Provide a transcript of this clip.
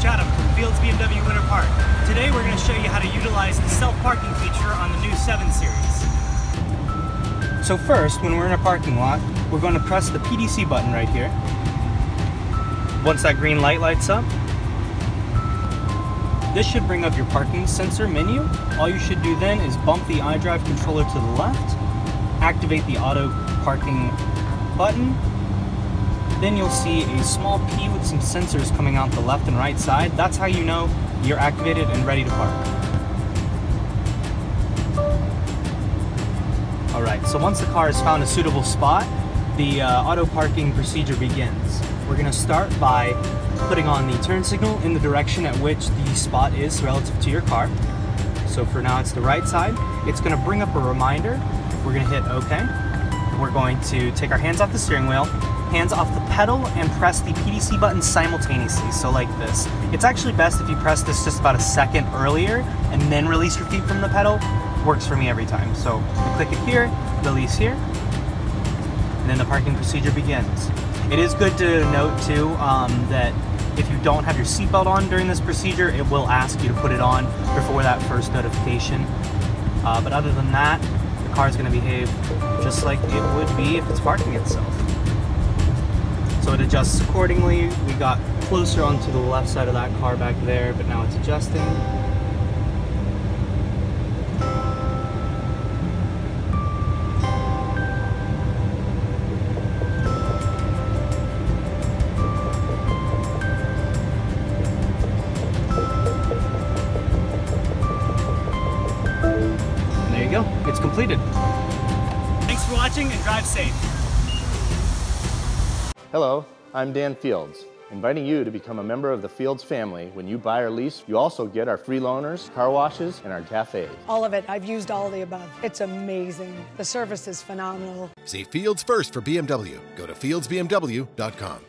Chatham from Fields BMW Winter Park. Today we're going to show you how to utilize the self-parking feature on the new 7 Series. So first, when we're in a parking lot, we're going to press the PDC button right here. Once that green light lights up, this should bring up your parking sensor menu. All you should do then is bump the iDrive controller to the left, activate the auto parking button, then you'll see a small P with some sensors coming out the left and right side. That's how you know you're activated and ready to park. All right, so once the car has found a suitable spot, the uh, auto parking procedure begins. We're gonna start by putting on the turn signal in the direction at which the spot is relative to your car. So for now it's the right side. It's gonna bring up a reminder. We're gonna hit okay. We're going to take our hands off the steering wheel, hands off the pedal, and press the PDC button simultaneously, so like this. It's actually best if you press this just about a second earlier and then release your feet from the pedal. Works for me every time. So you click it here, release here, and then the parking procedure begins. It is good to note too um, that if you don't have your seatbelt on during this procedure, it will ask you to put it on before that first notification. Uh, but other than that, car is going to behave just like it would be if it's parking itself. So it adjusts accordingly. We got closer onto the left side of that car back there, but now it's adjusting. You go, it's completed. Thanks for watching and drive safe. Hello, I'm Dan Fields, inviting you to become a member of the Fields family. When you buy or lease, you also get our free loaners, car washes, and our cafes. All of it. I've used all the above. It's amazing. The service is phenomenal. See Fields first for BMW. Go to fieldsbmw.com.